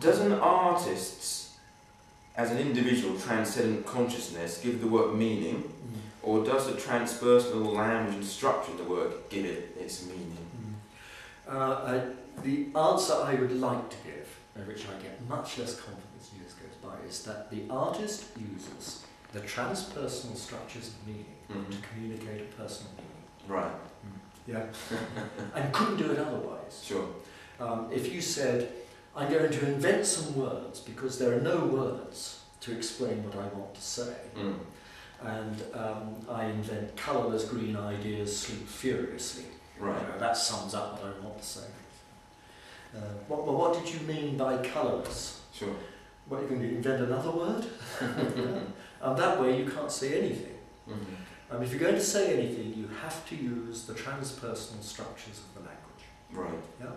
Does an artist's, as an individual, transcendent consciousness give the work meaning, Mm. or does the transpersonal language and structure of the work give it its meaning? Mm. Uh, I, the answer I would like to give, uh, which I get much less confidence in years goes by, is that the artist uses the transpersonal structures of meaning Mhm. to communicate a personal meaning. Right, Yeah. and couldn't do it otherwise. sure. Um, if you said, I'm going to invent some words because there are no words to explain what I want to say, Mm. and um, I invent colourless green ideas sleep furiously. Right. You know, that sums up what I want to say. Uh, what, well, what did you mean by colourless? Sure. What, you're going to invent another word? Yeah. And that way you can't say anything. Mhm. Um, if you're going to say anything, you have to use the transpersonal structures of the language. Right.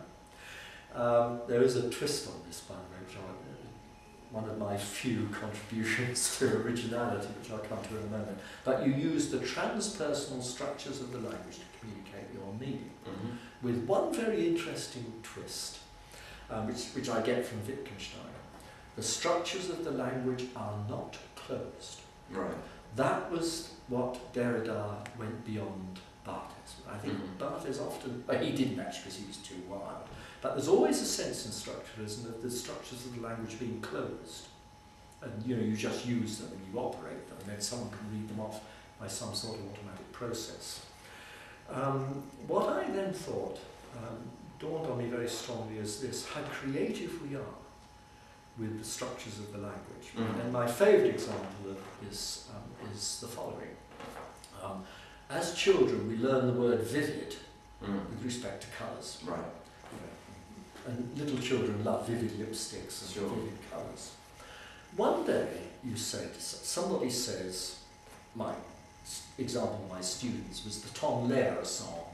Um, there is a twist on this, by the way, which I, one of my few contributions to originality, which I'll come to in a moment. But you use the transpersonal structures of the language to communicate your meaning, Mhm. with one very interesting twist, um, which, which I get from Wittgenstein. The structures of the language are not closed. Right. That was what Derrida went beyond Mhm. Often, well, he didn't actually because he was too wild, but there's always a sense in structuralism of the structures of the language being closed. And you know, you just use them and you operate them, and then someone can read them off by some sort of automatic process. Um, what I then thought um, dawned on me very strongly is this how creative we are with the structures of the language. Mhm. And my favourite example of is, um, is the following. Um, as children, we learn the word vivid Mm. with respect to colours. Right. And little children love vivid lipsticks and Sure. vivid colours. One day, you said, somebody says, my example of my students was the Tom Lehrer song,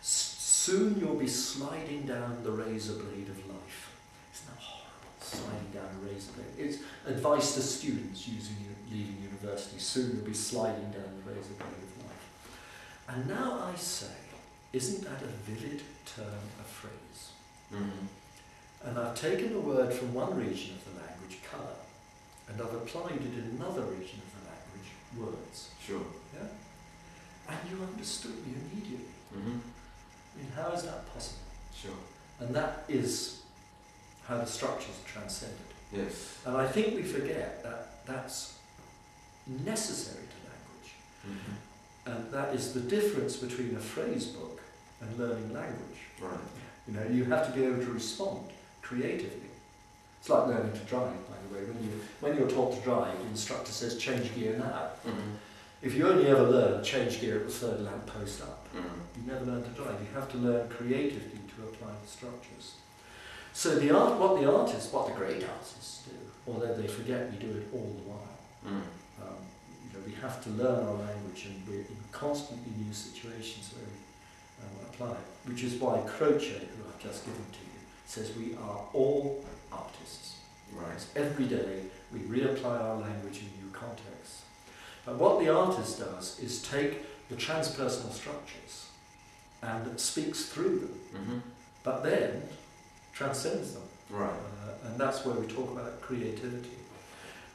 Soon you'll be sliding down the razor blade of life. Isn't that horrible, sliding down a razor blade? It's advice to students using leaving university, soon you'll be sliding down the razor blade of life. And now I say, isn't that a vivid term of phrase? Mhm. And I've taken a word from one region of the language, colour, and I've applied it in another region of the language, words. Sure. Yeah? And you understood me immediately. Mm -hmm. I mean, how is that possible? Sure. And that is how the structures are transcended. Yes. And I think we forget that that's necessary to language. Mhm. And that is the difference between a phrase book and learning language. Right. You know, you have to be able to respond creatively. It's like learning to drive, by the way. When you when you're taught to drive, the instructor says change gear now. Mhm. If you only ever learn change gear at the third lamp post up, Mhm. you never learn to drive. You have to learn creatively to apply the structures. So the art, what the artists, what the great artists do, although they forget we do it all the while. Mhm. Um, you know, we have to learn our language and we're in constantly new situations where we um, apply it. Which is why Croce, who I've just given to you, says we are all artists. Right. Every day we reapply our language in new contexts. But what the artist does is take the transpersonal structures and speaks through them, Mhm. but then transcends them. Right. Uh, and that's where we talk about creativity.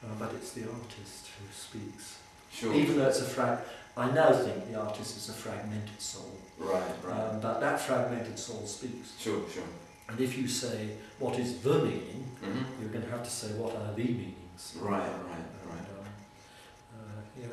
Uh, but it's the artist who speaks. Sure. Even though it's a frag, I now think the artist is a fragmented soul. Right. Right. Um, but that fragmented soul speaks. Sure. Sure. And if you say, what is the meaning, Mhm. you're going to have to say, what are the meanings? Right. Right. And, Right. um, uh, yeah.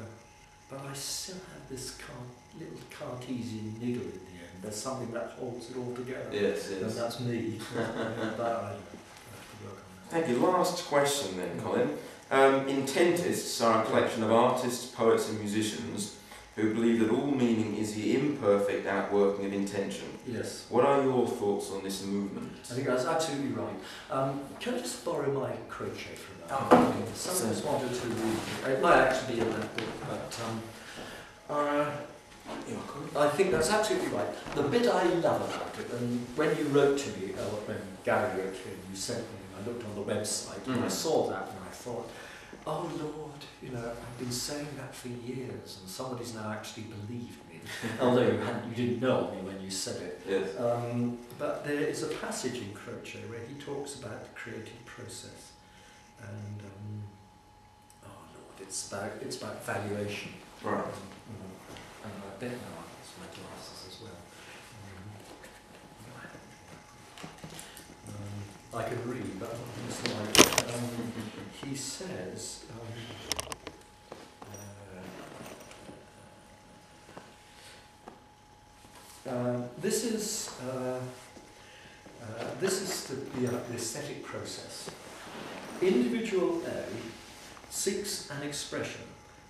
But I still have this car- little Cartesian niggle in the end. There's something that holds it all together. Yes. And Yes. that's me. but I. I have to work on that. Thank you. Last question then, Colin. Um, intentists are a collection of artists, poets, and musicians who believe that all meaning is the imperfect outworking of intention. Yes. What are your thoughts on this movement? I think that's absolutely right. Um, can I just borrow my Croce for a Oh, moment? Someone just wanted to read. It might actually be in that book, but um, uh, I think that's absolutely right. The bit I love about it, and when you wrote to me, or when Gary wrote to me, you sent me, and I looked on the website, and I Mhm. saw that, and I thought, oh Lord, you know, I've been saying that for years, and somebody's now actually believed me. although you, hadn't, you didn't know me when you said it. Yes. Um, but there is a passage in Croce where he talks about the creative process, and um, oh Lord, it's about it's about valuation. Right. Um, and I bet now I've got my glasses as well. Um, I can read, but I'm not it's like um, he says. Um, uh, um, this is uh, uh, this is the, the, uh, the aesthetic process. Individual A seeks an expression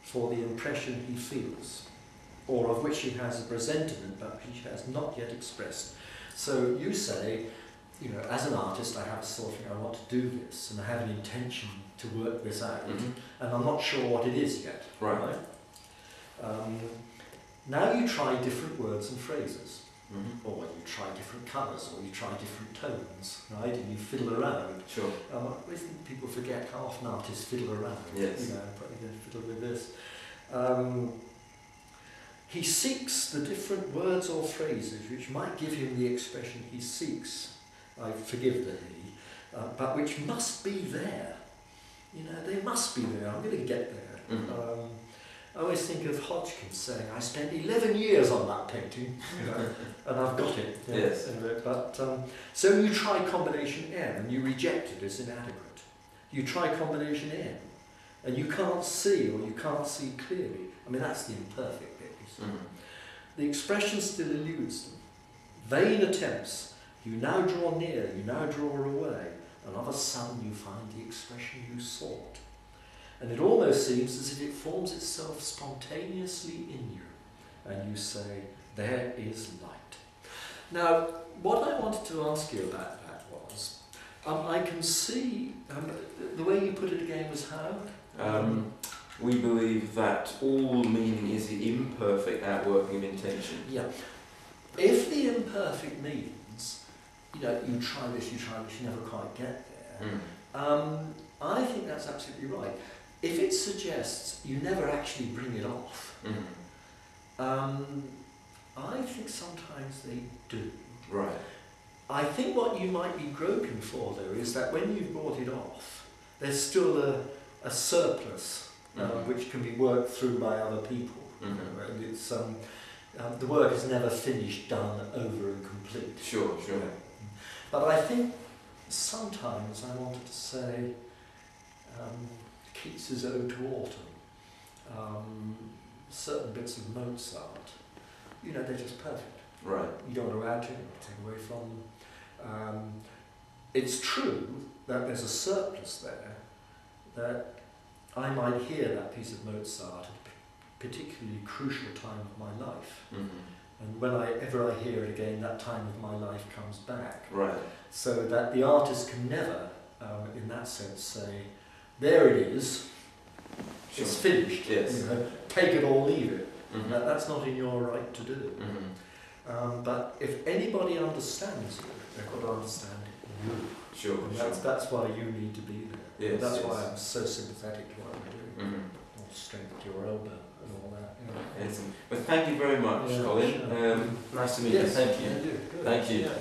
for the impression he feels, or of which he has a presentiment but which he has not yet expressed. So you say, you know, as an artist, I have a sort of thing, I want to do this, and I have an intention to work this out, Mhm. and I'm not sure what it is yet. Right. Um, now you try different words and phrases, Mhm. or you try different colours, or you try different tones, right? And you fiddle around. Sure. Um, I think people forget how often artists fiddle around. Yes. You know, probably going to fiddle with this. Um, he seeks the different words or phrases which might give him the expression he seeks. I forgive the he, uh, but which must be there. You know, they must be there. I'm going to get there. Mhm. Um, I always think of Hodgkin saying, "I spent 11 years on that painting, you know, and I've got it." you know, Yes. uh, But um, so you try combination M and you reject it as inadequate. You try combination N and you can't see or you can't see clearly. I mean, that's the imperfect bit. see. Mhm. The expression still eludes them. Vain attempts. You now draw near, you now draw away, and of a sudden you find the expression you sought. And it almost seems as if it forms itself spontaneously in you, and you say, There is light. Now, what I wanted to ask you about that was um, I can see, um, the way you put it again was how? Um, we believe that all meaning is the imperfect outworking of intention. Yeah. If the imperfect means, you know, you try this, you try this, you never quite get there, Mm. um, I think that's absolutely right. If it suggests you never actually bring it off, Mhm. um, I think sometimes they do. Right. I think what you might be groping for, though, is that when you've brought it off, there's still a, a surplus uh, Mhm. which can be worked through by other people. Mhm. And it's, um, um, the work is never finished, done, over and complete. Sure, sure. But I think sometimes I wanted to say um, Keats's Ode to Autumn, um, certain bits of Mozart, you know, they're just perfect. Right. You don't want to add to, you don't want to take away from them. Um, it's true that there's a surplus there that I might hear that piece of Mozart at a particularly crucial time of my life. Mhm. And whenever I ever I hear it again, that time of my life comes back. Right. So that the artist can never, um, in that sense, say, there it is, Sure. it's finished. Yes. You know, take it or leave it. Mhm. That, that's not in your right to do. Mhm. Um, but if anybody understands you, they've got to understand you. Sure, And sure. that's, that's why you need to be there. Yes, that's yes. why I'm so sympathetic to what you're doing. Mhm. Or strength to your elbow and all that. You know. Excellent. Well, thank you very much, Yeah, Colin. sure. Um, nice to meet Yes, you. Thank you. Thank you. Yeah.